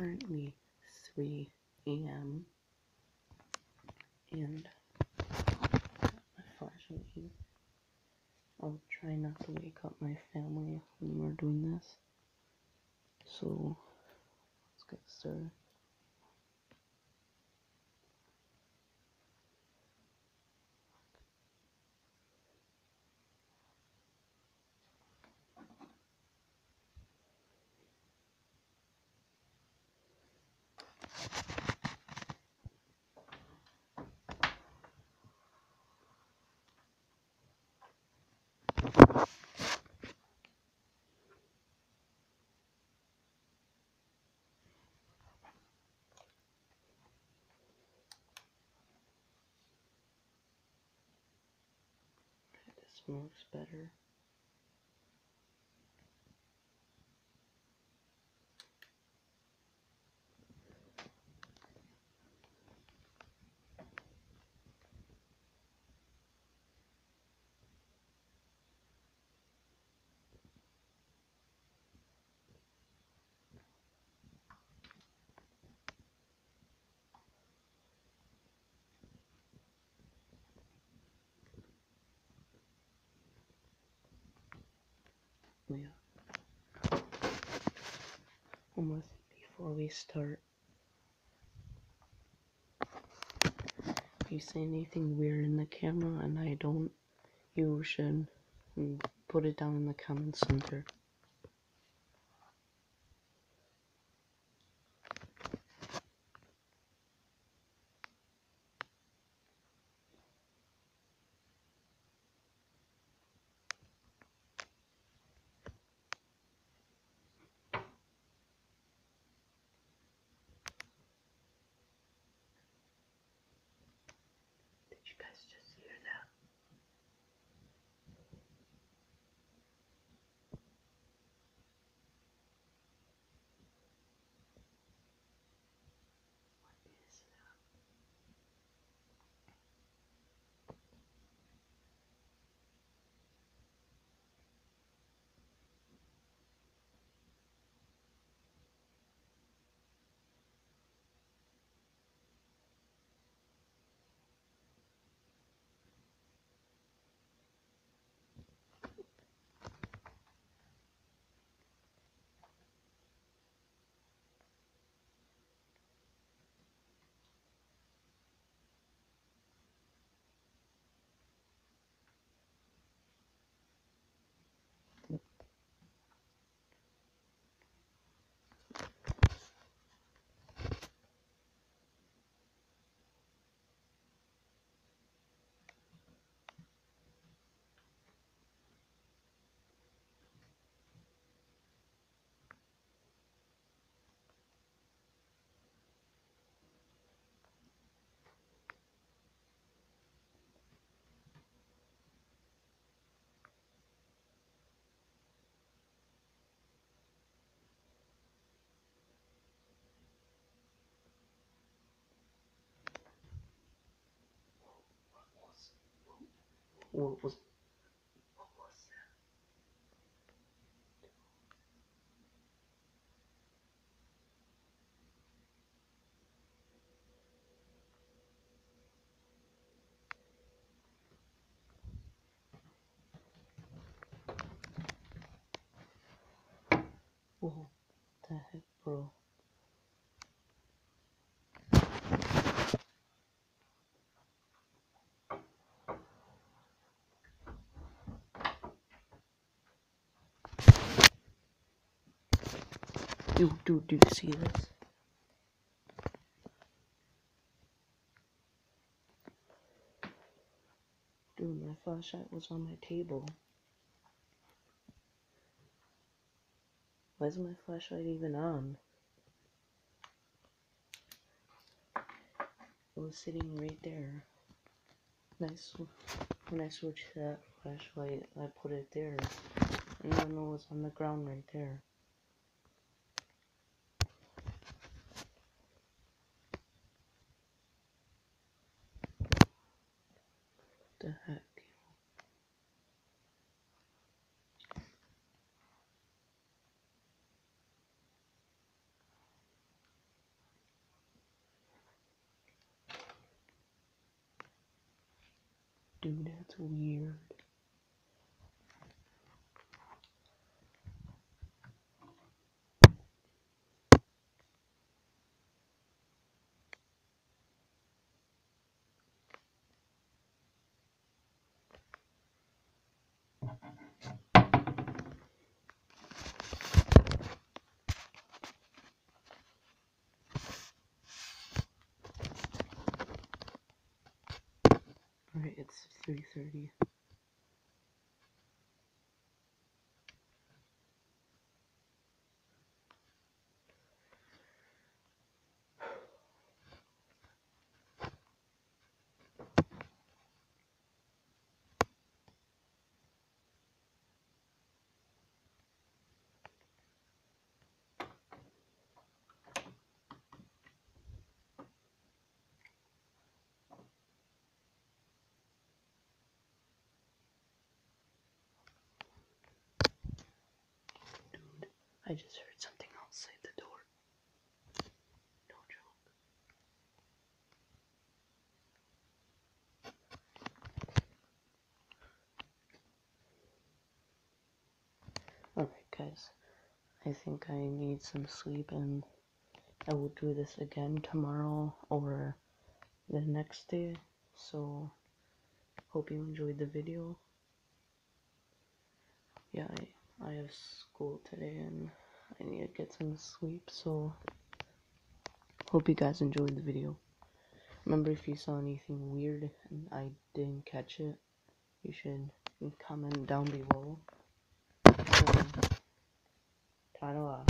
currently 3 a.m. and. Here. I'll try not to wake up my family when we're doing this. So let's get started. Looks better. Almost before we start. If you see anything weird in the camera and I don't, you should put it down in the comment center. You guys just what was what was that? Whoa, the heck, bro? Dude, do you see this? Dude, my flashlight was on my table. Why is my flashlight even on? It was sitting right there. Nice. When I switched that flashlight, I put it there. And then it was on the ground right there. The heck? Dude, that's weird. Alright, it's 3.30. Dude, I just heard something outside the door. No joke. Alright, guys. I think I need some sleep and I will do this again tomorrow or the next day. So, hope you enjoyed the video. Yeah, I, I have school today and I need to get some sleep, so hope you guys enjoyed the video. Remember if you saw anything weird and I didn't catch it, you should comment down below. So, ta